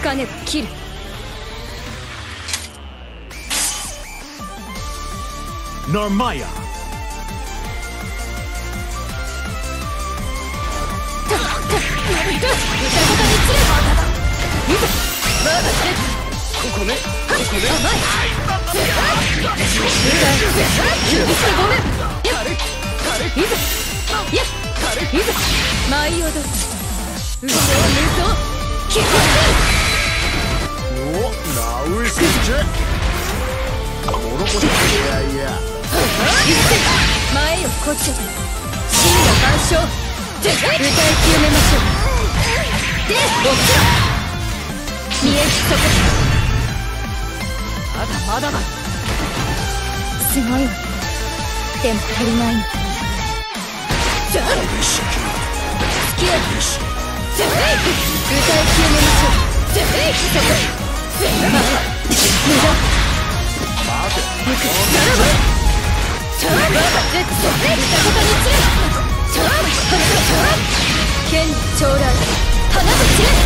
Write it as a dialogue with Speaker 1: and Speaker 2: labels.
Speaker 1: 種切る。
Speaker 2: ナマヤ
Speaker 3: ここねここね
Speaker 1: 舞い踊る。後ろを抜ぞキ
Speaker 3: モロコシいやいや
Speaker 1: 前よこっち真の万象歌いきろ見えそこましょう剣長来花と散れ